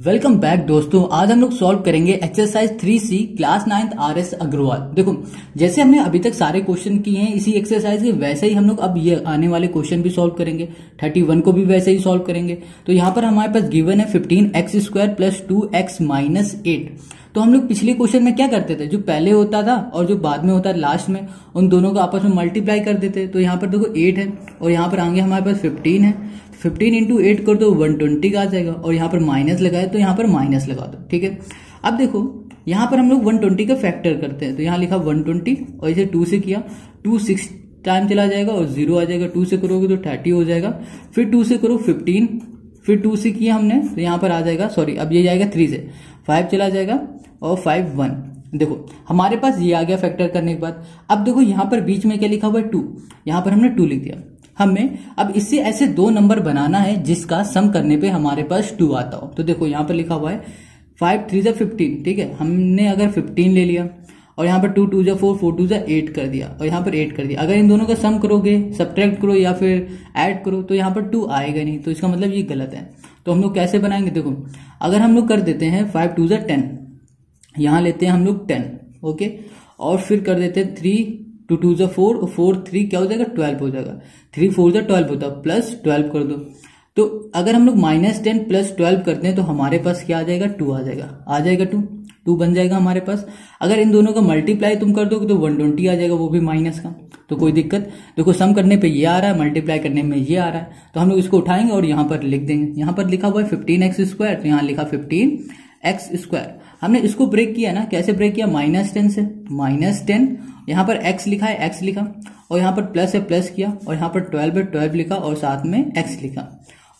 Welcome back दोस्तों। आज हम लोग सॉल्व करेंगे exercise three C class ninth R S Agarwal देखो, जैसे हमने अभी तक सारे क्वेश्चन किए हैं, इसी एक्सरसाइज के वैसे ही हम लोग अब ये आने वाले क्वेश्चन भी सॉल्व करेंगे। थर्टी वन को भी वैसे ही सॉल्व करेंगे। तो यहाँ पर हमारे पास गिवन है fifteen x square plus two x minus eight तो हम लोग पिछले क्वेश्चन में क्या करते थे? जो पहले होता था और जो बाद में होता है लास्ट में, उन दोनों को आपस में मल्टीप्लाई कर देते। तो यहाँ पर देखो एट है और यहाँ पर आगे हमारे पास फिफ्टीन है। फिफ्टीन इंटू एट कर दो वन ट्वेंटी का आ जाएगा। और यहाँ पर माइनस लगाए तो यहाँ पर माइनस लगा दो, ठीक है? अब देखो, यहाँ पर हम लोग वन ट्वेंटी का फैक्टर करते हैं। तो यहाँ लिखा वन ट्वेंटी और इसे टू से किया। टू सिक्स टाइम चला जाएगा और ज़ीरो आ जाएगा। टू से करोगे तो थर्टी हो जाएगा। फिर टू से करो फिफ्टीन फिर टू से किया हमने तो यहाँ पर आ जाएगा सॉरी अब ये जाएगा थ्री से। फाइव चला जाएगा और फाइव वन देखो, हमारे पास ये आ गया फैक्टर करने के बाद। अब देखो, यहाँ पर बीच में क्या लिखा हुआ है? टू यहाँ पर हमने टू लिख दिया। हमें अब इससे ऐसे दो नंबर बनाना है जिसका सम करने पे हमारे पास टू आता हो। तो देखो यहाँ पर लिखा हुआ है फाइव थ्री जा फिफ्टीन ठीक है? हमने अगर फिफ्टीन ले लिया और यहाँ पर टू टू जा फोर फोर टू जा एट कर दिया और यहाँ पर एट कर दिया। अगर इन दोनों का सम करोगे सब्ट्रैक्ट करो या फिर ऐड करो तो यहाँ पर टू आएगा नहीं। तो इसका मतलब ये गलत है। तो हम लोग कैसे बनाएँगे? देखो, अगर हम लोग कर देते हैं फाइव टू जा टेन यहाँ लेते हैं हम लोग टेन ओके और फिर कर देते हैं थ्री टू टू जो फोर फोर थ्री क्या हो जाएगा? ट्वेल्व हो जाएगा। थ्री फोर जो ट्वेल्व होता है, प्लस ट्वेल्व कर दो। तो अगर हम लोग माइनस टेन प्लस ट्वेल्व करते हैं तो हमारे पास क्या आ जाएगा? टू आ जाएगा। आ जाएगा टू। टू बन जाएगा हमारे पास। अगर इन दोनों का मल्टीप्लाई तुम कर दोगे तो वन ट्वेंटी आ जाएगा, वो भी माइनस का। तो कोई दिक्कत? देखो सम करने पे ये आ रहा है मल्टीप्लाई करने में ये आ रहा है। तो हम लोग इसको उठाएँगे और यहाँ पर लिख देंगे। यहाँ पर लिखा हुआ है फिफ्टीन एक्स स्क्वायर तो यहाँ लिखा फिफ्टीन एक्स स्क्वायर हमने इसको ब्रेक किया ना? कैसे ब्रेक किया? माइनस टेन से। माइनस टेन यहाँ पर x लिखा है, x लिखा, और यहाँ पर प्लस है प्लस किया, और यहाँ पर ट्वेल्व है ट्वेल्व लिखा, और साथ में x लिखा।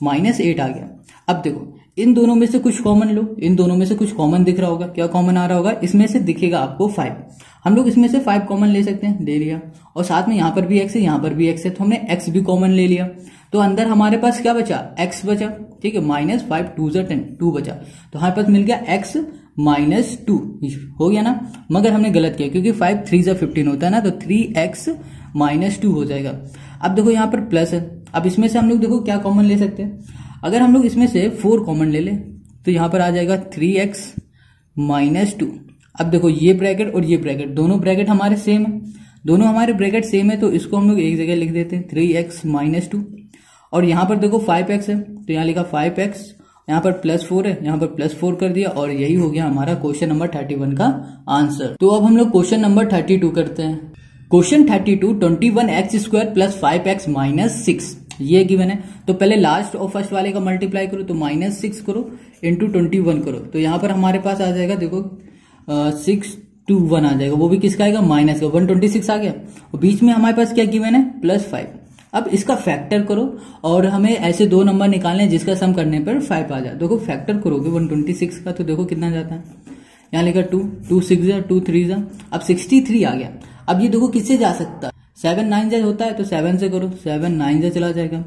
माइनस एट आ गया। अब देखो, इन दोनों में से कुछ कॉमन लो, इन दोनों में से कुछ कॉमन दिख रहा होगा। क्या कॉमन आ रहा होगा? इसमें से दिखेगा आपको फाइव हम लोग इसमें से फाइव कॉमन ले सकते हैं, ले लिया। और साथ में यहाँ पर भी एक्स है, यहाँ पर भी एक्स है तो हमने एक्स भी कॉमन ले लिया। तो अंदर हमारे पास क्या बचा? एक्स बचा, ठीक है माइनस फाइव टू जो टेन टू बचा। तो हमारे पास मिल गया एक्स माइनस टू। हो गया ना? मगर हमने गलत किया, क्योंकि फाइव थ्री जो फिफ्टीन होता है ना तो थ्री एक्स माइनस टू हो जाएगा। अब देखो यहाँ पर प्लस है। अब इसमें से हम लोग देखो क्या कॉमन ले सकते हैं? अगर हम लोग इसमें से फोर कॉमन ले ले तो यहाँ पर आ जाएगा थ्री एक्स माइनस टू। अब देखो ये ब्रैकेट और ये ब्रैकेट दोनों ब्रैकेट हमारे सेम है। दोनों हमारे ब्रैकेट सेम है तो इसको हम लोग एक जगह लिख देते हैं थ्री एक्स माइनस टू। और यहाँ पर देखो फाइव एक्स है तो यहाँ लिखा फाइव एक्स यहाँ पर प्लस फोर है, यहाँ पर प्लस फोर कर दिया और यही हो गया हमारा क्वेश्चन नंबर थर्टी वन का आंसर तो अब हम लोग क्वेश्चन नंबर थर्टी टू करते हैं. Question thirty two twenty one x square plus five x minus six ये गिवन है. तो पहले लास्ट और फ़र्स्ट वाले का मल्टीप्लाई करो तो माइनस सिक्स करो इंटू ट्वेंटी वन करो. तो यहाँ पर हमारे पास आ जाएगा, देखो सिक्स टू वन आ जाएगा. वो भी किसका आएगा? माइनस का. वन ट्वेंटी सिक्स आ गया. और बीच में हमारे पास क्या गिवन है? प्लस फाइव अब इसका फैक्टर करो और हमें ऐसे दो नंबर निकालने जिसका सम करने पर फाइव आ जाए। देखो फैक्टर करोगे वन ट्वेंटी सिक्स का तो देखो कितना जाता है। यहाँ लेकर टू टू सिक्स जा टू थ्री जा। अब सिक्सटी थ्री आ गया। अब ये देखो किससे जा सकता है? सेवन नाइन जा होता है तो सेवन से करो। सेवन नाइन जा चला जाएगा।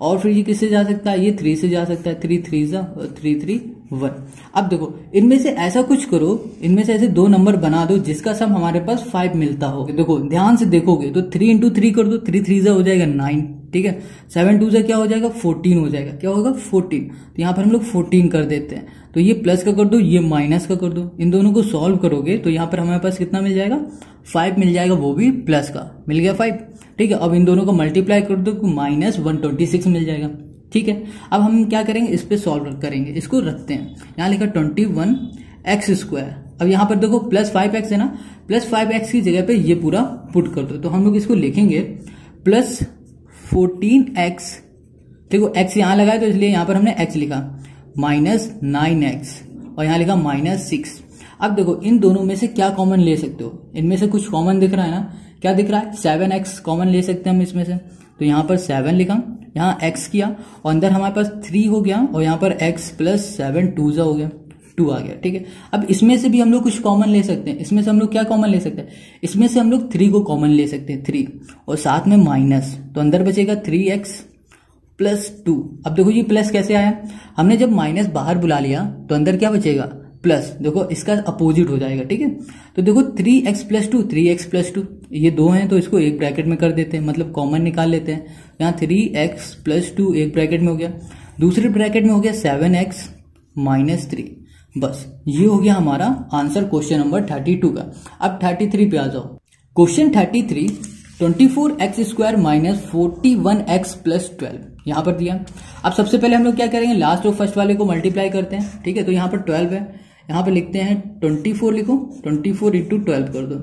और फिर ये किससे जा सकता है? ये थ्री से जा सकता है। थ्री थ्री जा थ्री थ्री वन। अब देखो, इनमें से ऐसा कुछ करो, इनमें से ऐसे दो नंबर बना दो जिसका सम हमारे पास फाइव मिलता हो। देखो, ध्यान से देखोगे तो थ्री इंटू थ्री कर दो थ्री थ्री जा हो जाएगा नाइन ठीक है? सेवन टू से क्या हो जाएगा? फोर्टीन हो जाएगा। क्या होगा? फोर्टीन तो यहाँ पर हम लोग फोर्टीन कर देते हैं। तो ये प्लस का कर दो, ये माइनस का कर दो। इन दोनों को सॉल्व करोगे तो यहाँ पर हमारे पास कितना मिल जाएगा? फाइव मिल जाएगा, वो भी प्लस का। मिल गया फाइव ठीक है? अब इन दोनों को मल्टीप्लाई कर दो माइनस वन ट्वेंटी सिक्स मिल जाएगा। ठीक है? अब हम क्या करेंगे? इस पर सॉल्व करेंगे। इसको रखते हैं। यहाँ लिखा ट्वेंटी वन एक्स स्क्वायर अब यहाँ पर देखो प्लस फाइव एक्स है ना? प्लस फाइव एक्स की जगह पे ये पूरा पुट कर दो। तो हम लोग इसको लिखेंगे प्लस फोर्टीन एक्स देखो एक्स यहाँ लगाए तो इसलिए यहाँ पर हमने एक्स लिखा। माइनस नाइन एक्स और यहाँ लिखा माइनस सिक्स अब देखो, इन दोनों में से क्या कॉमन ले सकते हो? इनमें से कुछ कॉमन दिख रहा है ना? क्या दिख रहा है? सेवन एक्स कॉमन ले सकते हैं हम इसमें से। तो यहाँ पर सेवन लिखा। यहाँ एक्स किया और अंदर हमारे पास थ्री हो गया और यहाँ पर एक्स प्लस सेवन टू जा हो गया टू आ गया, ठीक है? अब इसमें से भी हम लोग कुछ कॉमन ले सकते हैं। इसमें से हम लोग क्या कॉमन ले सकते हैं? इसमें से हम लोग थ्री को कॉमन ले सकते हैं थ्री और साथ में माइनस तो अंदर बचेगा थ्री एक्स प्लस टू अब देखो ये प्लस कैसे आया? हमने जब माइनस बाहर बुला लिया तो अंदर क्या बचेगा? प्लस, देखो इसका अपोजिट हो जाएगा, ठीक है? तो देखो three x plus two three x plus two ये दो हैं तो इसको एक ब्रैकेट में कर देते हैं मतलब कॉमन निकाल लेते हैं। यहाँ थ्री एक्स प्लस टू एक ब्रैकेट में हो गया, दूसरे ब्रैकेट में हो गया सेवन एक्स माइनस थ्री बस। ये हो गया हमारा answer question number thirty two का। अब थर्टी थ्री पे आ जाओ। Question thirty three twenty four x square minus forty one x plus twelve यहाँ पर दिया। अब सबसे पहले हम लोग क्या करेंगे? लास्ट और फ़र्स्ट वाले को मल्टीप्लाई करते हैं, ठीक है? तो यहाँ पर ट्वेल्व है। यहाँ पर लिखते हैं ट्वेंटी फोर लिखो ट्वेंटी फोर इंटू ट्वेल्व कर दो।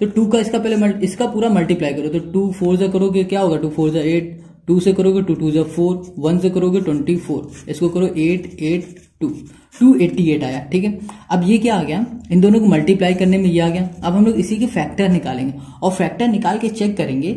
तो टू का इसका पहले इसका पूरा मल्टीप्लाई करो। तो टू फोर से करोगे, क्या होगा? टू फोर से एट टू से करोगे टू टू जो फोर वन से करोगे ट्वेंटी फोर इसको करो eight eight two two eighty eight आया, ठीक है? अब ये क्या आ गया? इन दोनों को मल्टीप्लाई करने में ये आ गया। अब हम लोग इसी के फैक्टर निकालेंगे। और फैक्टर निकाल के चेक करेंगे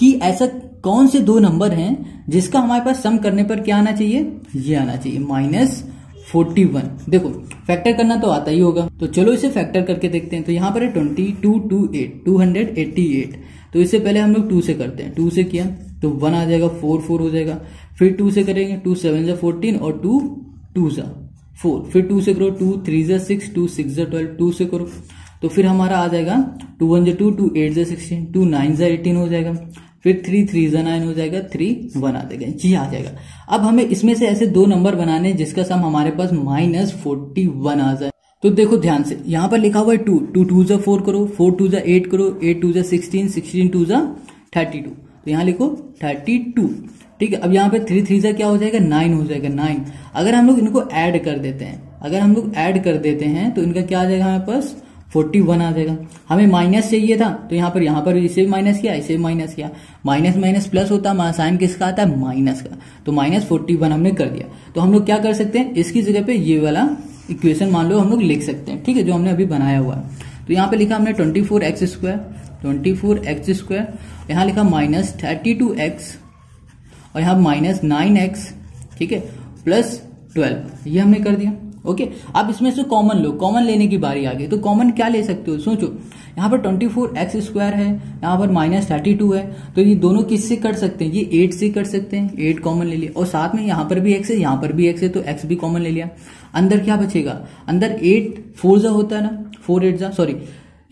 कि ऐसा कौन से दो नंबर हैं जिसका हमारे पास सम करने पर क्या आना चाहिए? ये आना चाहिए। Minus forty one. देखो फैक्टर करना तो आता ही होगा। तो चलो इसे फैक्टर करके देखते हैं। तो यहाँ पर है twenty two two eight two hundred eighty eight तो इससे पहले हम लोग टू से करते हैं। टू से किया तो वन आ जाएगा फोर फोर हो जाएगा। फिर टू से करेंगे टू सेवन जा फोर्टीन और टू टू जा फोर फिर टू से करो टू थ्री जा सिक्स टू सिक्स जा ट्वेल्व टू से करो। तो फिर हमारा आ जाएगा टू वन जा टू टू एट जा सिक्सटीन टू नाइन जा एटीन हो जाएगा। फिर थ्री थ्री जा नाइन हो जाएगा थ्री वन आ जाएगा जी आ जाएगा। अब हमें इसमें से ऐसे दो नंबर बनाने जिसका सम हमारे पास माइनस फोर्टी वन आ जाए। तो देखो ध्यान से, यहाँ पर लिखा हुआ है टू टू टू जा फोर करो फोर टू जा एट करो एट टू जा सिक्सटीन सिक्सटीन टू जा थर्टी टू तो यहाँ लिखो थर्टी टू ठीक है, अब यहाँ पे थ्री थ्री जा क्या हो जाएगा? नाइन हो जाएगा नाइन अगर हम लोग इनको ऐड कर देते हैं, अगर हम लोग ऐड कर देते हैं तो इनका क्या आ जाएगा हमारे पास? फोर्टी वन आ जाएगा। हमें माइनस चाहिए था तो यहाँ पर यहाँ पर इसे भी माइनस किया, इसे भी माइनस किया। माइनस माइनस प्लस होता है साइन किसका आता है? माइनस का। तो माइनस फोर्टी वन हमने कर दिया। तो हम लोग क्या कर सकते हैं? इसकी जगह पे ये वाला इक्वेशन मान लो, हम लोग लिख सकते हैं, ठीक है, जो हमने अभी बनाया हुआ है। तो यहाँ पे लिखा हमने twenty four x square twenty four x square यहाँ लिखा माइनस थर्टी टू एक्स और यहाँ माइनस नाइन एक्स ठीक है प्लस ट्वेल्व ये हमने कर दिया। ओके? अब इसमें से कॉमन लो कॉमन लेने की बारी आ गई। तो कॉमन क्या ले सकते हो? सोचो, यहाँ पर ट्वेंटी फोर एक्स स्क्वायर है, यहाँ पर माइनस थर्टी टू है। तो ये दोनों किससे कर सकते हैं? ये एट से कर सकते हैं एट कॉमन ले लिया। और साथ में यहाँ पर भी एक्स है, यहाँ पर भी एक्स है तो एक्स भी कॉमन ले लिया। अंदर क्या बचेगा? अंदर एट फोर जा होता है ना? फोर एट जा सॉरी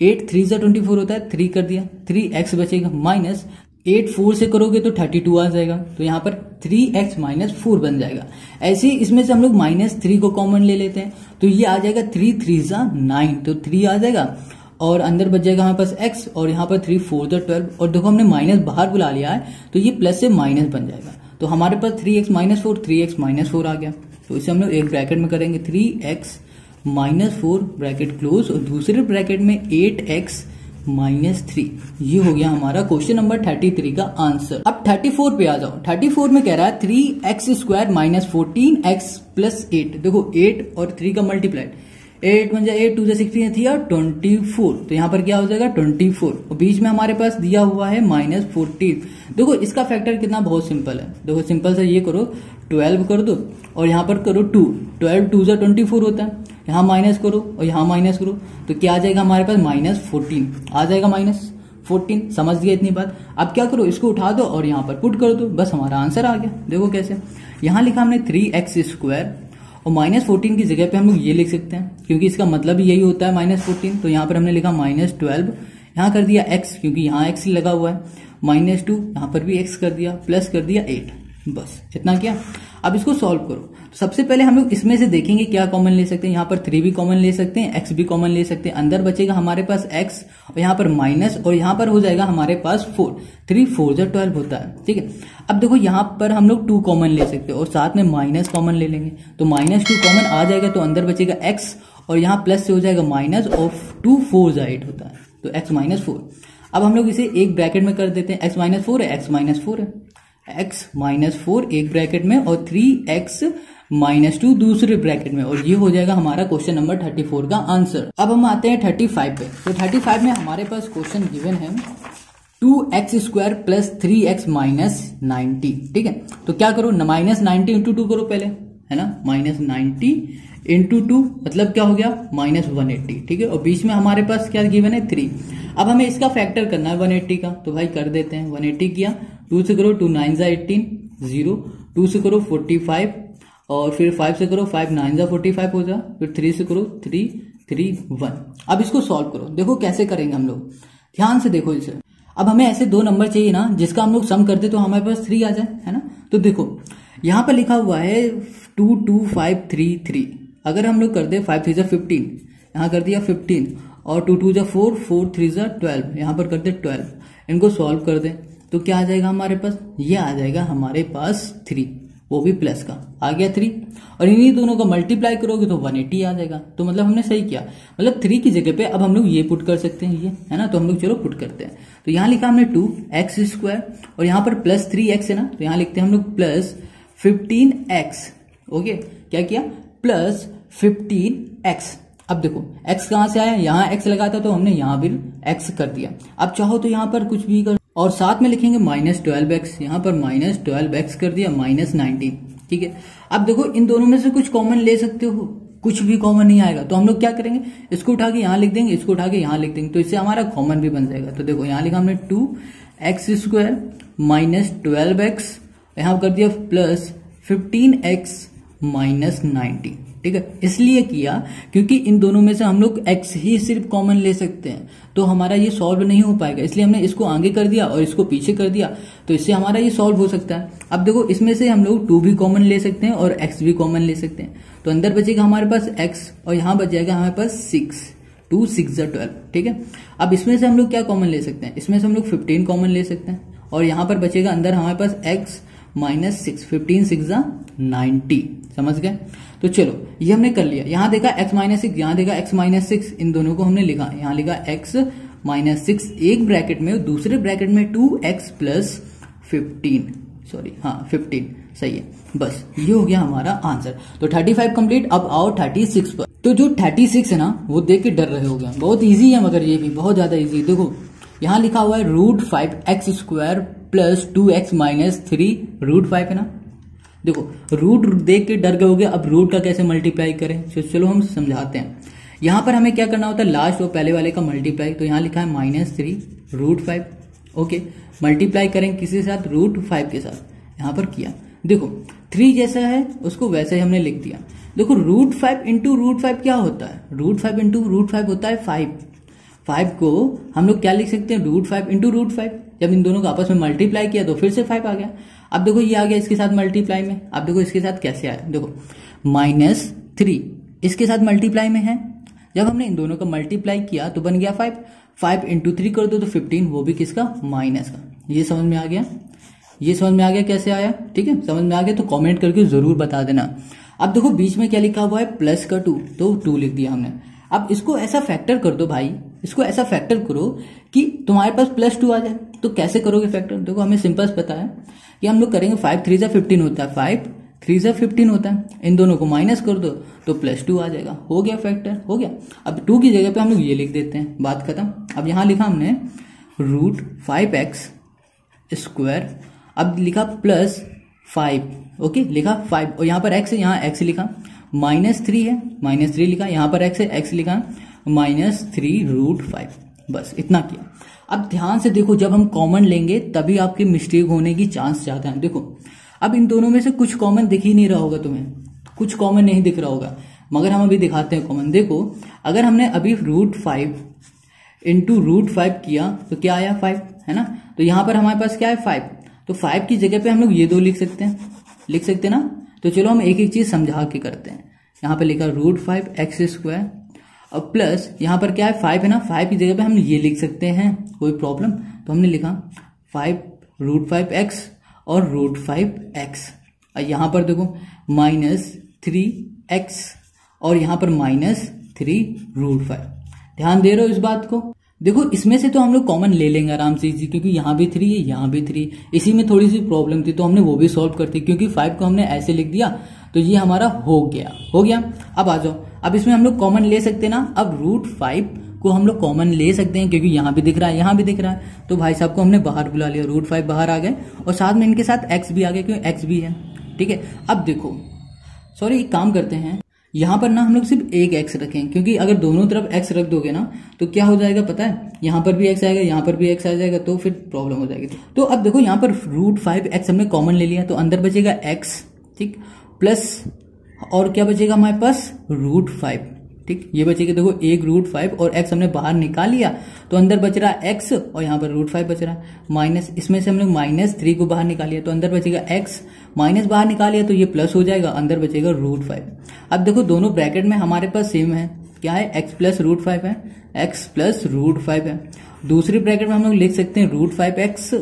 एट थ्री जा ट्वेंटी फोर होता है थ्री कर दिया। थ्री एक्स बचेगा माइनस एट फोर से करोगे तो थर्टी टू आ जाएगा। तो यहाँ पर थ्री एक्स माइनस फोर बन जाएगा। ऐसे इसमें से हम लोग माइनस थ्री को कॉमन ले लेते हैं। तो ये आ जाएगा थ्री थ्री सा नाइन। तो थ्री आ जाएगा और अंदर बच जाएगा हमारे पास एक्स और यहाँ पर थ्री फोर जा ट्वेल्व। और देखो हमने माइनस बाहर बुला लिया है तो ये प्लस से माइनस बन जाएगा। तो हमारे पास three x minus four, three x minus four आ गया। तो इसे हम लोग एक ब्रैकेट में करेंगे। Three x minus four bracket close. और दूसरे ब्रैकेट में एट एक्स माइनस थ्री ये हो गया हमारा क्वेश्चन नंबर थर्टी थ्री का आंसर अब थर्टी फोर पे आ जाओ. थर्टी फोर में कह रहा है three x square minus fourteen x plus eight देखो एट और थ्री का multiplied eight one eight two sixteen थी और ट्वेंटी फोर। तो यहाँ पर क्या हो जाएगा? Twenty four. और बीच में हमारे पास दिया हुआ है माइनस फोर्टीन देखो, इसका फैक्टर कितना? बहुत सिंपल है। देखो, सिंपल से ये करो। ट्वेल्व कर दो और यहाँ पर करो टू। ट्वेल्व, टू जो ट्वेंटी फोर होता है। यहाँ माइनस करो और यहाँ माइनस करो। तो क्या आ जाएगा हमारे पास? Minus fourteen. आ जाएगा माइनस फोर्टीन। समझ गया इतनी बात? अब क्या करो? इसको उठा दो और यहाँ पर पुट कर दो। बस हमारा आंसर आ गया। देखो कैसे। यहाँ लिखा हमने थ्री एक्स स्क्वायर और माइनस फोर्टीन की जगह पे हम लोग ये लिख सकते हैं, क्योंकि इसका मतलब यही होता है माइनस फोर्टीन तो यहाँ पर हमने लिखा माइनस ट्वेल्व, यहाँ कर दिया एक्स क्योंकि यहाँ एक्स लगा हुआ है, माइनस टू, यहाँ पर भी एक्स कर दिया, प्लस कर दिया एट। बस, इतना क्या। अब इसको सॉल्व करो। तो सबसे पहले हम लोग इसमें से देखेंगे क्या कॉमन ले सकते हैं। यहाँ पर थ्री भी कॉमन ले सकते हैं एक्स भी कॉमन ले सकते हैं। अंदर बचेगा हमारे पास एक्स और यहाँ पर माइनस और यहाँ पर हो जाएगा हमारे पास फोर थ्री फोर जो ट्वेल्व होता है, ठीक है? अब देखो यहाँ पर हम लोग टू कॉमन ले सकते हैं और साथ में माइनस कॉमन ले लेंगे। तो माइनस टू कॉमन आ जाएगा तो अंदर बचेगा एक्स और यहाँ प्लस से हो जाएगा माइनस और टू फोर जो एट होता है। तो एक्स माइनस फोर अब हम लोग इसे एक ब्रैकेट में कर देते हैं। एक्स माइनस फोर है एक्स माइनस फोर है। एक्स माइनस फोर एक ब्रैकेट में और थ्री एक्स माइनस टू दूसरे ब्रैकेट में। और ये हो जाएगा हमारा क्वेश्चन नंबर थर्टी फोर का आंसर अब हम आते हैं थर्टी फाइव पे। तो थर्टी फाइव में हमारे पास क्वेश्चन गिवन है। Two x square plus three x minus ninety ठीक है? तो क्या करो? माइनस नाइनटी इंटू टू करो पहले। है ना? माइनस नाइनटी इंटू टू मतलब क्या हो गया? माइनस वन एट्टी ठीक है? और बीच में हमारे पास क्या गिवन है? थ्री अब हमें इसका फैक्टर करना है वन एट्टी का। तो भाई कर देते हैं। वन एट्टी किया। टू से करो टू नाइन जा एट्टीन ज़ीरो टू से करो फोर्टी फाइव और फिर फाइव से करो फाइव नाइन जा फोर्टी फाइव हो जा। फिर थ्री से करो थ्री थ्री वन अब इसको सॉल्व करो। देखो कैसे करेंगे हम लोग। ध्यान से देखो इसे। अब हमें ऐसे दो नंबर चाहिए ना, जिसका हम लोग सम करते तो हमारे पास थ्री आ जाए, है ना? तो देखो, यहाँ पर लिखा हुआ है two two five three three अगर हम लोग कर दे फाइव थ्री जा फिफ्टीन यहाँ कर दिया फिफ्टीन और टू टू जा फोर फोर थ्री जा ट्वेल्व यहाँ पर कर दे ट्वेल्व इनको सॉल्व कर दे। तो क्या आ जाएगा हमारे पास? ये आ जाएगा हमारे पास थ्री वो भी प्लस का। आ गया थ्री और इन्हीं दोनों का मल्टीप्लाई करोगे तो वन एटी आ जाएगा। तो मतलब हमने सही किया। मतलब थ्री की जगह पे अब हम लोग ये पुट कर सकते हैं ये, है ना? तो हम लोग चलो पुट करते हैं। तो यहाँ लिखा हमने टू एक्स स्क्वायर और यहाँ पर प्लस थ्री एक्स है ना? तो यहाँ लिखते हैं हम लोग प्लस फिफ्टीन एक्स ओके क्या किया? प्लस फिफ्टीन एक्स अब देखो, x कहाँ से आया? यहाँ x लगा था तो हमने यहाँ भी x कर दिया। अब चाहो तो यहाँ पर कुछ भी कर और साथ में लिखेंगे माइनस ट्वेल्व एक्स यहाँ पर माइनस ट्वेल्व एक्स कर दिया माइनस नाइनटीन ठीक है? अब देखो, इन दोनों में से कुछ कॉमन ले सकते हो। कुछ भी कॉमन नहीं आएगा। तो हम लोग क्या करेंगे? इसको उठा के यहाँ लिख देंगे, इसको उठा के यहाँ लिख देंगे। तो इससे हमारा कॉमन भी बन जाएगा। तो देखो, यहाँ लिखा हमने two x square minus twelve x यहाँ कर दिया plus fifteen x minus nineteen ठीक है? इसलिए किया क्योंकि इन दोनों में से हम लोग एक्स ही सिर्फ़ कॉमन ले सकते हैं। तो हमारा ये सॉल्व नहीं हो पाएगा। इसलिए हमने इसको आगे कर दिया और इसको पीछे कर दिया। तो इससे हमारा ये सॉल्व हो सकता है। अब देखो, इसमें से हम लोग टू भी कॉमन ले सकते हैं और एक्स भी कॉमन ले सकते हैं। तो अंदर बचेगा हमारे पास एक्स और यहाँ बच जाएगा हमारे पास सिक्स टू सिक्स ट्वेल्व ठीक है? अब इसमें से हम लोग क्या कॉमन ले सकते हैं? इसमें से हम लोग फिफ्टीन कॉमन ले सकते हैं। और यहाँ पर बचेगा अंदर हमारे पास x minus six fifteen six ninety समझ गए? तो चलो, ये हमने कर लिया। यहाँ देखा x माइनस सिक्स यहाँ देखा x माइनस सिक्स इन दोनों को हमने लिखा। यहाँ लिखा x माइनस सिक्स एक ब्रैकेट में दूसरे ब्रैकेट में two x plus fifteen sorry हाँ फिफ्टीन सही है। बस, ये हो गया हमारा आंसर तो 35 कंप्लीट अब आओ 36 पर। तो जो 36 है ना, वो देख के डर रहे हो गया बहुत इजी है मगर ये भी, बहुत ज़्यादा इजी देखो, यहाँ लिखा हुआ है root five x square plus two x minus three root five है ना? देखो रूट देख के डर गए अब रूट का कैसे मल्टीप्लाई करें? चलो हम समझाते हैं। यहाँ पर हमें क्या करना होता है? लास्ट और पहले वाले का मल्टीप्लाई तो यहाँ लिखा है minus three root five okay multiply करें किसी साथ? रूट फाइव के साथ। यहाँ पर किया। देखो थ्री जैसा है, उसको वैसे ही हमने लिख दिया। देखो root five into root five क्या होता है? Root five into root five होता है फाइव फाइव को हम लोग क्या लिख सकते हैं? Root five into root five जब इन दोनों को आपस में मल्टीप्लाई किया तो फिर से फाइव आ गया। अब देखो ये आ गया इसके साथ मल्टीप्लाई में। अब देखो इसके साथ कैसे आया? देखो माइनस थ्री इसके साथ मल्टीप्लाई में है। जब हमने इन दोनों का मल्टीप्लाई किया तो बन गया फाइव फाइव इंटू थ्री कर दो तो फिफ्टीन वो भी किसका? माइनस का। ये समझ में आ गया? ये समझ में आ गया कैसे आया? ठीक है, समझ में आ गया तो कमेंट करके ज़रूर बता देना। अब देखो, बीच में क्या लिखा हुआ है? प्लस का टू तो टू लिख दिया हमने। अब इसको ऐसा फैक्टर कर दो भाई, इसको ऐसा फैक्टर करो कि तुम्हारे पास प्लस टू आ जाए। तो कैसे करोगे फैक्टर देखो, हमें सिंपल पता है कि हम लोग करेंगे फाइव थ्री जा फिफ्टीन होता है। फाइव थ्री जा फिफ्टीन होता है। इन दोनों को माइनस कर दो तो प्लस टू आ जाएगा। हो गया फैक्टर हो गया। अब टू की जगह पे हम लोग ये लिख देते हैं। बात खत्म। अब यहाँ लिखा हमने रूट फाइव एक्स स्क्वायर अब लिखा प्लस फाइव ओके लिखा फाइव और यहाँ पर एक्स है, यहाँ एक्स लिखा। माइनस थ्री है माइनस थ्री लिखा। यहाँ पर एक्स है एक्स लिखा। माइनस थ्री रूट फाइव बस, इतना किया। अब ध्यान से देखो, जब हम कॉमन लेंगे, तभी आपके मिस्टेक होने की चांस ज़्यादा है। देखो, अब इन दोनों में से कुछ कॉमन दिख ही नहीं रहा होगा तुम्हें। कुछ कॉमन नहीं दिख रहा होगा, मगर हम अभी दिखाते हैं कॉमन देखो, अगर हमने अभी root five into root five किया तो क्या आया फाइव है ना? तो यहाँ पर हमारे पास क्या है फाइव तो फाइव की जगह पे हम लोग ये दो लिख सकते हैं। लिख सकते हैं ना? तो चलो हम एक एक चीज़ समझा के करते हैं। यहाँ पे लिखा रूट फाइव एक्स स्क्वायर और प्लस यहाँ पर क्या है? फाइव है ना? फाइव की जगह पे हम ये लिख सकते हैं, कोई प्रॉब्लम तो हमने लिखा फाइव रूट फाइव एक्स और रूट फाइव एक्स यहाँ पर देखो माइनस थ्री एक्स और यहाँ पर माइनस थ्री रूट फाइव ध्यान दे रहे हो इस बात को? देखो, इसमें से तो हम लोग कॉमन ले लेंगे आराम से इजी क्योंकि यहाँ भी थ्री है, यहाँ भी थ्री इसी में थोड़ी सी प्रॉब्लम थी तो हमने वो भी सॉल्व करती क्योंकि फाइव को हमने ऐसे लिख दिया तो ये हमारा हो गया। हो गया? अब आ जाओ। अब इसमें हम लोग कॉमन ले सकते हैं ना? अब रूट फाइव को हम लोग कॉमन ले सकते हैं, क्योंकि यहाँ भी दिख रहा है, यहाँ भी दिख रहा है। तो भाई साहब को हमने बाहर बुला लिया रूट फाइव बाहर आ गए, और साथ में इनके साथ एक्स भी आ गए क्योंकि एक्स भी है, ठीक है? अब देखो सॉरी एक काम करते हैं। यहाँ पर ना हम लोग सिर्फ़ एक एक्स रखें, क्योंकि अगर दोनों तरफ़ एक्स रख दोगे ना तो क्या हो जाएगा पता है? यहाँ पर भी एक्स आएगा, यहाँ पर भी एक्स आ जाएगा तो फिर प्रॉब्लम हो जाएगी। तो अब देखो, यहाँ पर रूट फाइव एक्स हमने कॉमन ले लिया तो अंदर बचेगा एक्स ठीक? प्लस और क्या बचेगा हमारे पास? रूट फाइव ठीक? ये बचेगा, देखो, एक रूट फाइव और एक्स हमने बाहर निकाल लिया तो अंदर बच रहा है एक्स और यहाँ पर रूट फाइव बच रहा है। माइनस इसमें से हमने माइनस थ्री को बाहर निकाल लिया तो अंदर बचेगा एक्स माइनस बाहर निकाल लिया तो ये प्लस हो जाएगा, अंदर बचेगा रूट फाइव अब देखो, दोनों ब्रैकेट में हमारे पास सेम है। क्या है? एक्स प्लस रूट फाइव है। एक्स प्लस रूट फाइव है। दूसरी ब्रैकेट में हम लोग लिख सकते हैं रूट फाइव एक्स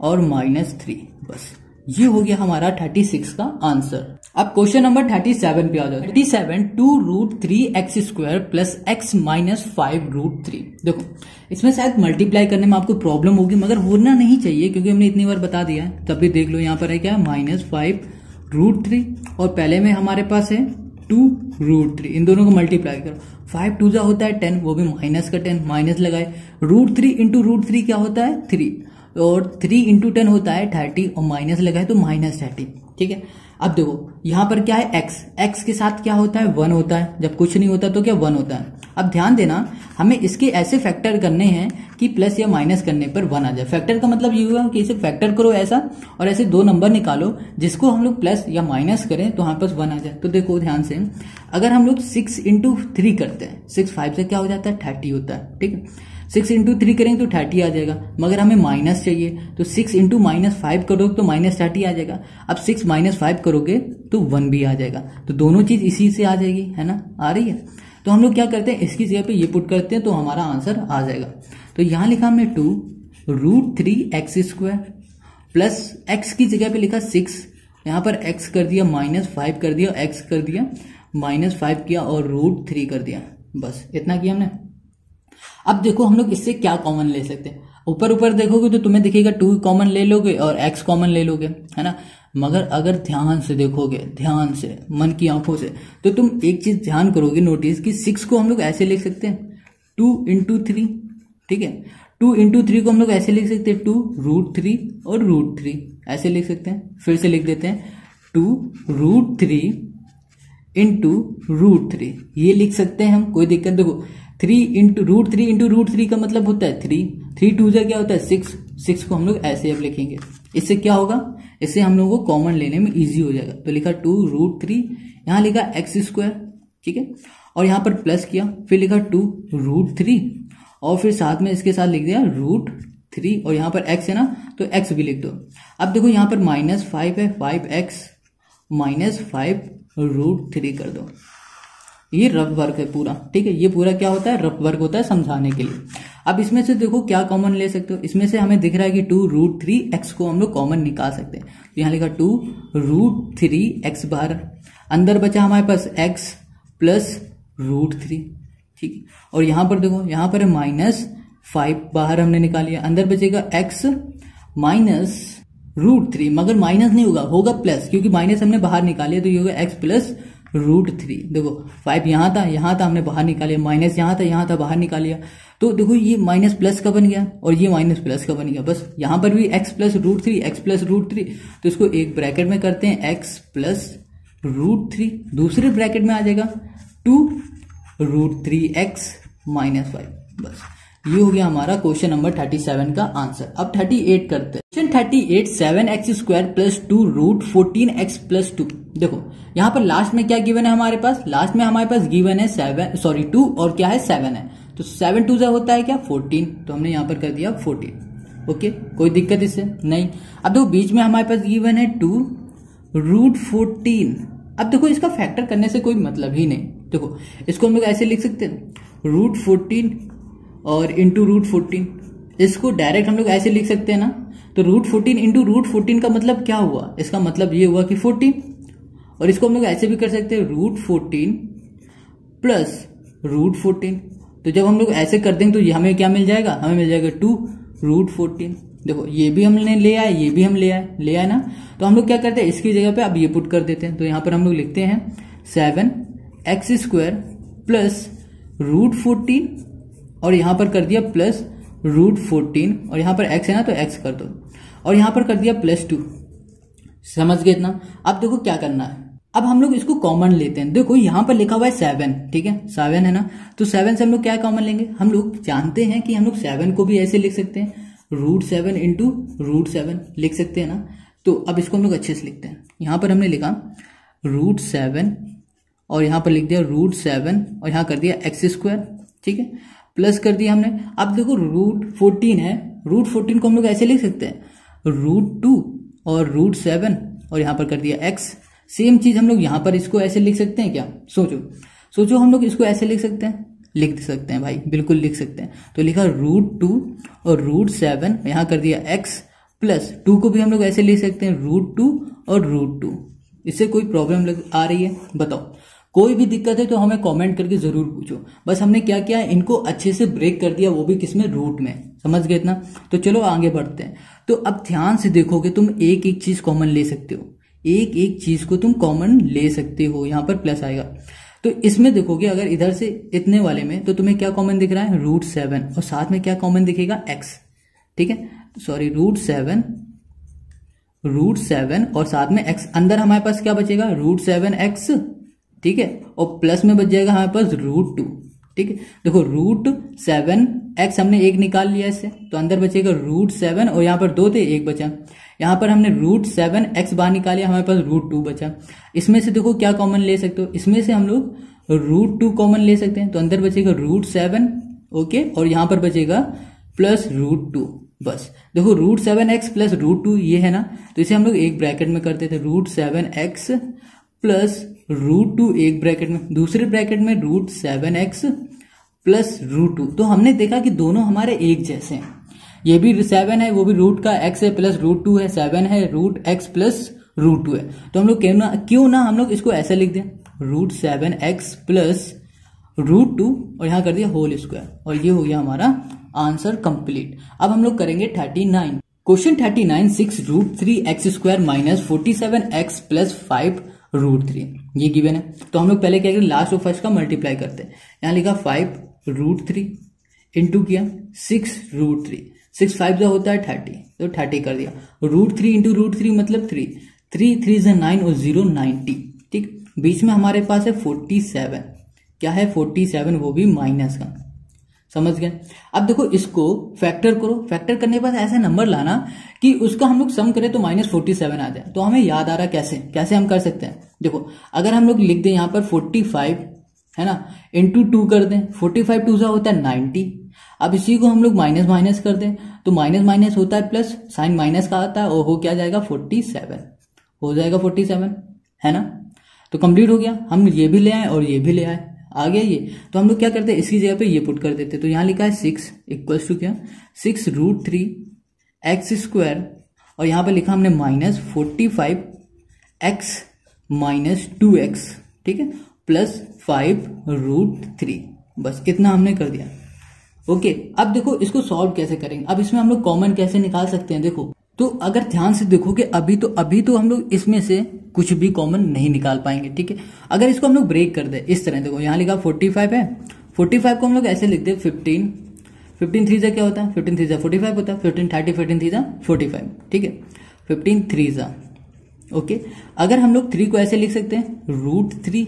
और माइनस थ्री बस, ये हो गया हमारा 36 का आंसर अब क्वेश्चन नंबर 37 पे आ जाओ। 37 two root three x square plus x minus five root three देखो, इसमें शायद मल्टीप्लाई करने में आपको प्रॉब्लम होगी, मगर होना नहीं चाहिए, क्योंकि हमने इतनी बार बता दिया है। तब भी देख लो, यहाँ पर है क्या? माइनस फाइव रूट थ्री और पहले में हमारे पास है टू रूट थ्री इन दोनों को मल्टीप्लाई करो। फाइव टू जा होता है टेन वो भी माइनस का टेन माइनस लगाए। Root three into root three क्या होता है? थ्री और थ्री इंटू टेन होता है थर्टी और माइनस लगाए तो माइनस थर्टी ठीक है? अब देखो यहाँ पर क्या है? एक्स एक्स के साथ क्या होता है? वन होता है। जब कुछ नहीं होता तो क्या वन होता है? अब ध्यान देना, हमें इसके ऐसे फैक्टर करने हैं कि प्लस या माइनस करने पर वन आ जाए। फैक्टर का मतलब ये हुआ कि इसे फैक्टर करो ऐसा और ऐसे दो नंबर निकालो जिसको हम लोग प्लस या माइनस करें तो हमारे पास वन आ जाए। तो देखो ध्यान से, अगर हम लोग सिक्स इंटू थ्री करते हैं सिक्स फाइव से क्या हो जाता है? थर्टी होता है, ठीक है? सिक्स इंटू थ्री करेंगे तो थर्टी आ जाएगा। मगर हमें माइनस चाहिए। तो सिक्स इंटू माइनस फाइव करोगे तो माइनस थर्टी आ जाएगा। अब सिक्स माइनस फाइव करोगे तो वन भी आ जाएगा। तो दोनों चीज़ इसी से आ जाएगी, है ना? आ रही है? तो हम लोग क्या करते हैं? इसकी जगह पे ये पुट करते हैं तो हमारा आंसर आ जाएगा। तो यहाँ लिखा हमने two root three x square plus x की जगह पे लिखा सिक्स यहाँ पर एक्स कर दिया माइनस फाइव कर दिया एक्स कर दिया माइनस फाइव किया और रूट थ्री कर दिया। बस, इतना किया हमने? अब देखो हम लोग इससे क्या कॉमन ले सकते हैं? ऊपर ऊपर देखोगे तो तुम्हें दिखेगा टू कॉमन ले लोगे और एक्स कॉमन ले लोगे, है ना? मगर अगर ध्यान से देखोगे, ध्यान से, मन की आँखों से तो तुम एक चीज़ ध्यान करोगे नोटिस कि सिक्स को हम लोग ऐसे लिख सकते हैं। टू इंटू थ्री ठीक है? टू इंटू थ्री को हम लोग ऐसे लिख सकते हैं टू रूट थ्री और रूट थ्री ऐसे लिख सकते हैं, फिर से लिख देते हैं। Two root three into root three ये लिख सकते हैं हम, कोई दिक्कत, देखो three into root three into root three का मतलब होता है थ्री थ्री टू जा क्या होता है? सिक्स सिक्स को हम लोग ऐसे अब लिखेंगे. इससे क्या होगा? इससे हम लोगों को कॉमन लेने में इजी हो जाएगा. तो लिखा टू रूट थ्री यहाँ लिखा एक्स स्क्वायर ठीक है? और यहाँ पर प्लस किया. फिर लिखा टू रूट थ्री और फिर साथ में इसके साथ लिख दिया रूट थ्री और यहाँ पर एक्स है ना? तो एक्स भी लिख दो. अब देखो यहाँ पर माइनस फाइव है. Five x minus five root three कर दो. ये रफ वर्क है पूरा, ठीक है? ये पूरा क्या होता है? रफ वर्क होता है समझाने के लिए। अब इसमें से देखो क्या कॉमन ले सकते हो? इसमें से हमें दिख रहा है कि टू रूट थ्री एक्स को हम लोग कॉमन निकाल सकते हैं। तो यहाँ लिखा टू रूट थ्री एक्स बाहर अंदर बचा हमारे पास एक्स प्लस रूट थ्री ठीक है? और यहाँ पर देखो, यहाँ पर माइनस फाइव बाहर हमने निकाल लिया। अंदर बचेगा एक्स माइनस रूट थ्री मगर माइनस नहीं होगा होगा प्लस क्योंकि माइनस हमने बाहर निकालिया तो ये होगा एक्स प्लस रूट थ्री देखो फाइव यहाँ था यहाँ था हमने बाहर निकालिया माइनस यहाँ था यहाँ था बाहर निकालिया। तो देखो, ये माइनस प्लस का बन गया और ये माइनस प्लस का बन गया? बस यहाँ पर भी x plus root three x plus root three तो इसको एक ब्रैकेट में करते हैं एक्स प्लस रूट थ्री दूसरे ब्रैकेट में आ जाएगा two root three x minus five बस। ये हो गया हमारा क्वेश्चन नंबर थर्टी सेवन का आंसर। अब थर्टी एट करते हैं। Question thirty eight seven x square plus two root fourteen x plus two देखो, यहाँ पर लास्ट में क्या गिवन है हमारे पास? लास्ट में हमारे पास गिवन है सेवन सॉरी टू और क्या है? सेवन है। तो सेवन टू से होता है क्या? फोर्टीन तो हमने यहाँ पर कर दिया फोर्टीन ओके कोई दिक्कत इससे? नहीं। अब देखो, बीच में हमारे पास गिवन है टू रूट फोर्टीन अब देखो, इसका फैक्टर करने से कोई मतलब ही नहीं। देखो, इसको हम लोग ऐसे लिख सकते हैं। रूट फोर्टीन और इंटू रूट फोर्टीन इसको डायरेक्ट हम लोग ऐसे लिख सकते हैं ना? तो root fourteen into root fourteen का मतलब क्या हुआ? इसका मतलब ये हुआ कि फोर्टीन और इसको हम लोग ऐसे भी कर सकते हैं root fourteen plus root fourteen तो जब हम लोग ऐसे कर देंगे तो ये हमें क्या मिल जाएगा? हमें मिल जाएगा टू रूट फोर्टीन देखो, ये भी हमने ले आए, ये भी हम ले आए ले आए ना? तो हम लोग क्या करते हैं? इसकी जगह पे अब ये पुट कर देते हैं। तो यहाँ पर हम लोग लिखते हैं seven x square plus root fourteen और यहाँ पर कर दिया प्लस रूट फोर्टीन और यहाँ पर एक्स है ना तो एक्स कर दो। और यहाँ पर कर दिया प्लस टू समझ गए इतना? अब देखो क्या करना है। अब हम लोग इसको कॉमन लेते हैं। देखो यहाँ पर लिखा हुआ है सेवन ठीक है? सेवन है ना? तो सेवन से हम लोग क्या कॉमन लेंगे? हम लोग जानते हैं कि हम लोग सेवन को भी ऐसे लिख सकते हैं। Root seven into root seven लिख सकते हैं ना? तो अब इसको हम लोग अच्छे से लिखते हैं। यहाँ पर हमने लिखा रूट सेवन और यहाँ पर लिख दिया रूट सेवन और यहाँ कर दिया एक्स स्क्वायर ठीक है? प्लस कर दिया हमने। अब देखो रूट फोर्टीन है। रूट फोर्टीन को हम लोग ऐसे लिख सकते हैं। रूट टू और रूट सेवन और यहाँ पर कर दिया एक्स सेम चीज़ हम लोग यहाँ पर इसको ऐसे लिख सकते हैं क्या? सोचो। सोचो हम लोग इसको ऐसे लिख सकते हैं। लिख सकते हैं भाई, बिल्कुल लिख सकते हैं। तो लिखा रूट टू और रूट सेवन यहाँ कर दिया एक्स प्लस टू को भी हम लोग ऐसे लिख सकते हैं। रूट टू और रूट टू इससे कोई प्रॉब्लम आ रही है? बताओ। कोई भी दिक्कत है तो हमें कमेंट करके ज़रूर पूछो। बस हमने क्या किया? इनको अच्छे से ब्रेक कर दिया, वो भी किसमें रूट में। समझ गए इतना? तो चलो आगे बढ़ते हैं। तो अब ध्यान से देखोगे तुम एक एक चीज़ कॉमन ले सकते हो। एक एक चीज़ को तुम कॉमन ले सकते हो। यहाँ पर प्लस आएगा। तो इसमें देखोगे अगर इधर से इतने वाले में तो तुम्हें क्या कॉमन दिख रहा है? रूट सेवन और साथ में क्या कॉमन दिखेगा? एक्स ठीक है? Sorry root seven root seven और साथ में एक्स अंदर हमारे पास क्या बचेगा? रूट सेवन एक्स ठीक है? और प्लस में बच जाएगा हमारे पास रूट टू ठीक है? देखो रूट सेवन एक्स हमने एक निकाल लिया इससे तो अंदर बचेगा रूट सेवन और यहाँ पर दो थे, एक बचा। यहाँ पर हमने रूट सेवन एक्स बाहर निकालिया हमारे पास रूट टू बचा। इसमें से देखो क्या कॉमन ले सकते हो? इसमें से हम लोग रूट टू कॉमन ले सकते हैं तो अंदर बचेगा रूट सेवन ओके और यहाँ पर बचेगा प्लस रूट टू बस। देखो root seven x plus root two ये है ना? तो इसे हम लोग एक ब्रैकेट में करते थे root seven x plus root two एक ब्रैकेट में, दूसरे ब्रैकेट में root seven x plus root two. तो हमने देखा कि दोनों हमारे एक जैसे हैं। ये भी सेवन है, वो भी रूट का एक्स है प्लस रूट टू है, सेवन है, root x plus root two है। तो हम लोग क्यों ना क्यों ना हम लोग इसको ऐसे लिख दें? Root seven x plus root two, और यहाँ कर दिया होल स्क्वायर। और ये हो गया हमारा आंसर कंप्लीट। अब हम लोग करेंगे thirty nine. Question thirty nine six root three x square minus forty seven x plus five root three ये गिवन है। तो हम लोग पहले क्या करें? लास्ट और फ़र्स्ट का मल्टीप्लाई करते हैं। यहाँ लिखा फाइव रूट थ्री इंटू किया। Six root three six five जो होता है थर्टी तो थर्टी कर दिया। Root three into root three मतलब थ्री थ्री थ्री से नाइन और ज़ीरो नाइनटी ठीक? बीच में हमारे पास है फोर्टी सेवन क्या है? फोर्टी सेवन वो भी माइनस का। समझ गए? अब देखो, इसको फैक्टर करो। फैक्टर करने के बाद ऐसा नंबर लाना कि उसका हम लोग सम करें तो माइनस फोर्टी सेवन आ जाए। तो हमें याद आ रहा कैसे? कैसे हम कर सकते हैं? देखो, अगर हम लोग लिख दें यहाँ पर फोर्टी फाइव है ना? इंटू टू कर दें। फोर्टी फाइव टू सा होता है नाइनटी अब इसी को हम लोग माइनस माइनस कर दें। तो माइनस माइनस होता है प्लस साइन माइनस का आता है और हो क्या जाएगा? फोर्टी सेवन हो जाएगा फोर्टी सेवन है ना? तो कंप्लीट हो गया। हम ये भी ले आए और ये भी ले आए। आ गया ये। तो हम लोग क्या करते हैं? इसकी जगह पे ये पुट कर देते तो यहाँ लिखा है सिक्स इक्वल्स टू क्या? Six root three x square और यहाँ पर लिखा हमने minus forty five x minus two x ठीक है? प्लस फाइव रूट थ्री बस इतना हमने कर दिया। ओके, अब देखो इसको सॉल्व कैसे करेंगे? अब इसमें हम लोग कॉमन कैसे निकाल सकते हैं? देखो। तो अगर ध्यान से देखोगे, अभी तो अभी तो हम लोग इसमें से कुछ भी कॉमन नहीं निकाल पाएँगे, ठीक है? अगर इसको हम लोग ब्रेक कर दे, इस तरह देखो, यहाँ लिखा फोर्टी फाइव है। फोर्टी फाइव को हम लोग ऐसे लिख दे फिफ्टीन फिफ्टीन थ्री जा क्या होता है? फिफ्टीन थ्री जा फोर्टी फाइव होता है। फिफ्टीन थर्टी फिफ्टीन थ्री जा फोर्टी फाइव ठीक है? फिफ्टीन थ्री जा ओके अगर हम लोग थ्री को ऐसे लिख सकते हैं root three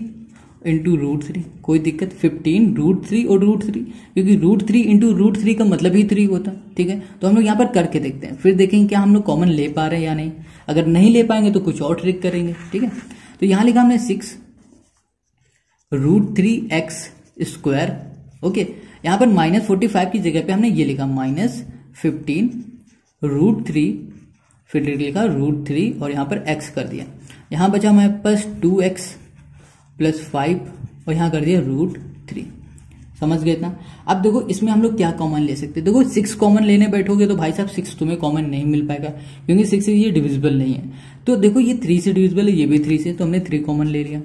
into root three कोई दिक्कत? फिफ्टीन रूट थ्री और रूट थ्री क्योंकि root three into root three का मतलब ही थ्री होता है ठीक है? तो हम लोग यहाँ पर करके देखते हैं। फिर देखेंगे क्या हम लोग कॉमन ले पा रहे हैं या नहीं। अगर नहीं ले पाएँगे तो कुछ और ट्रिक करेंगे, ठीक है? तो यहाँ लिखा हमने six root three x square okay यहाँ पर माइनस फोर्टी फाइव की जगह पे हमने ये लिखा माइनस फिफ्टीन रूट थ्री फिर लिखा रूट थ्री और यहाँ पर एक्स कर दिया। यहाँ बचा हमारे पास टू एक्स प्लस फाइव और यहाँ कर दिया रूट थ्री। समझ गए इतना? अब देखो, इसमें हम लोग क्या कॉमन ले सकते? हैं देखो सिक्स कॉमन लेने बैठोगे तो भाई साहब सिक्स तुम्हें कॉमन नहीं मिल पाएगा, क्योंकि सिक्स ये डिविजिबल नहीं है। तो देखो, ये थ्री से डिविजिबल है, ये भी थ्री से तो हमने थ्री कॉमन ले लिया।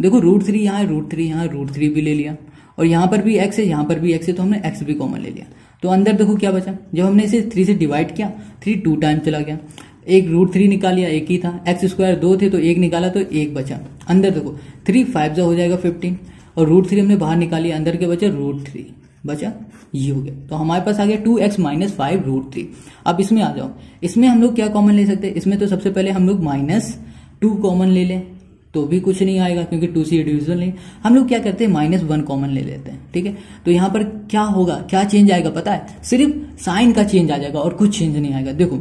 देखो रूट थ्री यहाँ रूट थ्री यहाँ रूट थ्री भी ले लिया। और यहाँ पर भी एक्स है, यहाँ पर भी एक्स है तो हमने एक्स भी कॉमन ले लिया। तो अंदर देखो क्या बचा? जब हमने इसे थ्री से डिवाइड किया थ्री टू टाइम चला गया। एक रूट थ्री निकाल लिया, एक ही था। एक्स स्क्वायर दो थे तो एक निकाला तो एक बचा। अंदर देखो थ्री फाइव जो हो जाएगा फिफ्टीन और रूट थ्री हमने बाहर निकाली, अंदर के बचा? रूट थ्री बचा? ये हो गया। तो हमारे पास आ गया two x minus five root three अब इसमें आ जाओ। इसमें हम लोग क्या कॉमन ले सकते हैं? इसमें तो सबसे पहले हम लोग माइनस टू कॉमन ले लें तो भी कुछ नहीं आएगा, क्योंकि टू सी डिविजन नहीं। हम लोग क्या करते हैं? माइनस वन कॉमन ले लेते हैं, ठीक है? तो यहाँ पर क्या होगा? क्या चेंज आएगा पता है? सिर्फ़ साइन का चेंज आ जाएगा और कुछ चेंज नहीं आएगा। देखो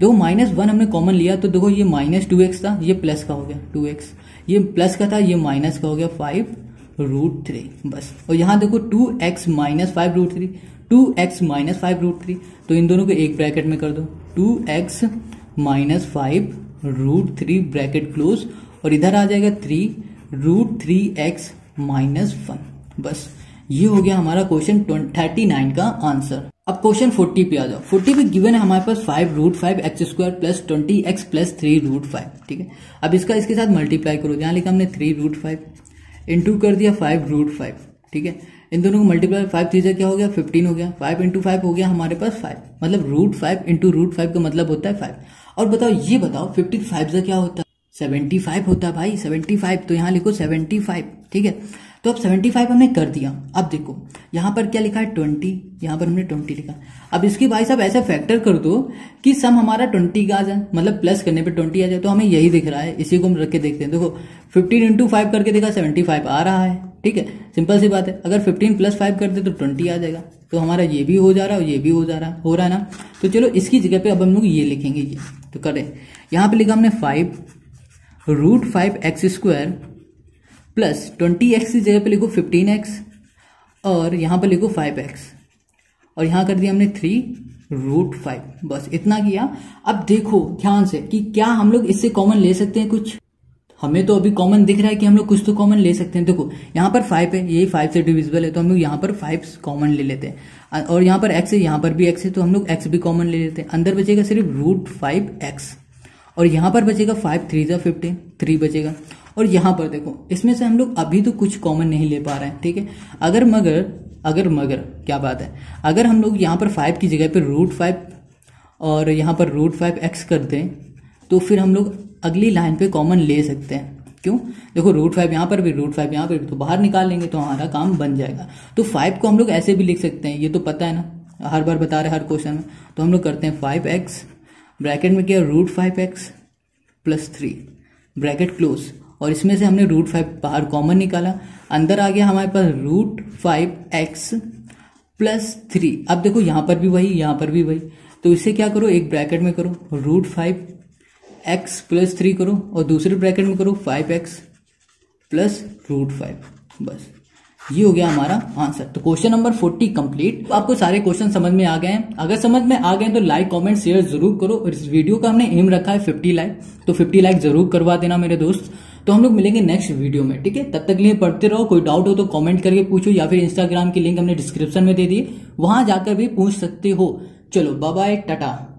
देखो माइनस वन हमने कॉमन लिया तो देखो, ये माइनस टू एक्स था, ये प्लस का हो गया टू एक्स ये प्लस का था, ये माइनस का हो गया फाइव रूट थ्री बस. और यहाँ देखो two x minus five root three two x minus five root three तो इन दोनों को एक ब्रैकेट में कर दो. Two x minus five root three bracket close और इधर आ जाएगा three root three x minus one बस. ये हो गया हमारा क्वेश्चन थर्टी नाइन का आंसर अब क्वेश्चन फोर्टी पे आ जाओ. फोर्टी पे गिवन है हमारे पास five root five x square plus twenty x plus three root five ठीक है? अब इसका इसके साथ मल्टीप्लाई करो. यहाँ लिखा हमने थ्री रूट फाइव इंटू कर दिया फाइव रूट फाइव ठीक है? इन दोनों को मल्टीप्लाई फाइव थ्री क्या हो गया? फिफ्टीन हो गया. फाइव इंटू फाइव हो गया हमारे पास फाइव मतलब root five into root five का मतलब होता है फाइव और बताओ, ये बताओ फिफ्टी फाइव से क्या होता है? सेवेंटी फाइव होता है भाई. सेवेंटी फाइव तो यहाँ लिखो सेवेंटी फाइव ठीक है? तो अब सेवेंटी फाइव हमने कर दिया। अब देखो, यहाँ पर क्या लिखा है? ट्वेंटी यहाँ पर हमने ट्वेंटी लिखा। अब इसके भाई साहब ऐसा फैक्टर कर दो कि सम हमारा ट्वेंटी का आ जाए मतलब प्लस करने पे ट्वेंटी आ जाए तो हमें यही दिख रहा है। इसी को हम रख के देखते हैं। देखो फिफ्टीन इंटू फाइव करके देखा सेवेंटी फाइव आ रहा है। ठीक है? सिंपल सी बात है। अगर फिफ्टीन प्लस फाइव कर दे तो ट्वेंटी आ जाएगा। तो हमारा ये भी हो जा रहा है और ये भी हो जा रहा हो। रहा है ना? तो चलो, इसकी जगह पे अब हम लोग ये लिखेंगे ये। तो करें। यहाँ पे लिखा हमने five root five x square plus twenty x की जगह पे लिखो फिफ्टीन एक्स और यहाँ पर लिखो फाइव एक्स और यहाँ कर दिया हमने थ्री रूट फाइव बस इतना किया। अब देखो ध्यान से कि क्या हम लोग इससे कॉमन ले सकते हैं कुछ? हमें तो अभी कॉमन दिख रहा है कि हम लोग कुछ तो कॉमन ले सकते हैं। देखो, यहाँ पर फाइव है, यही फाइव से डिविजिबल है तो हम लोग यहाँ पर फाइव कॉमन ले लेते हैं। और यहाँ पर एक्स है, यहाँ पर भी एक्स है तो हम लोग एक्स भी कॉमन ले लेते हैं। अंदर बचेगा सिर्फ़ रूट फाइव एक्स और यहाँ पर बचेगा फाइव थ्री जो फिफ्टीन थ्री बचेगा। और यहाँ पर देखो, इसमें से हम लोग अभी तो कुछ कॉमन नहीं ले पा रहे हैं, ठीक है? अगर मगर अगर मगर, क्या बात है? अगर हम लोग यहाँ पर फाइव की जगह पर रूट फाइव और यहाँ पर रूट फाइव एक्स कर दें तो फिर हम लोग अगली लाइन पे कॉमन ले सकते हैं। क्यों? देखो रूट फाइव यहाँ पर भी रूट फाइव यहाँ पर भी तो बाहर निकाल लेंगे तो हमारा काम बन जाएगा। तो फाइव को हम लोग ऐसे भी लिख सकते हैं, ये तो पता है ना? हर बार बता रहे हर क्वेश्चन में। तो हम लोग करते हैं फाइव एक्स ब्रैकेट में क्या? Root five x plus three bracket close और इसमें से हमने रूट फाइव बाहर कॉमन निकाला। अंदर आ गया हमारे पास root five x plus three अब देखो यहाँ पर भी वही, यहाँ पर भी वही। तो इसे क्या करो? एक ब्रैकेट में करो। Root five x plus three करो और दूसरे ब्रैकेट में करो five x plus root five बस। ये हो गया हमारा आंसर तो क्वेश्चन नंबर फोर्टी कंप्लीट तो आपको सारे क्वेश्चन समझ में आ गए हैं। अगर समझ में आ गए तो लाइक कमेंट शेयर ज़रूर करो। और इस वीडियो का हमने एम रखा है फिफ्टी लाइक तो फिफ्टी लाइक ज़रूर करवा देना मेरे दोस्त। तो हम लोग मिलेंगे नेक्स्ट वीडियो में, ठीक है? तब तक लिए पढ़ते रहो, कोई डाउट हो तो कॉमेंट करके पूछो या फिर इंस्टाग्राम की लिंक हमने डिस्क्रिप्शन में दे दी। वहाँ जाकर भी पूछ सकते हो। चलो बाय टाटा।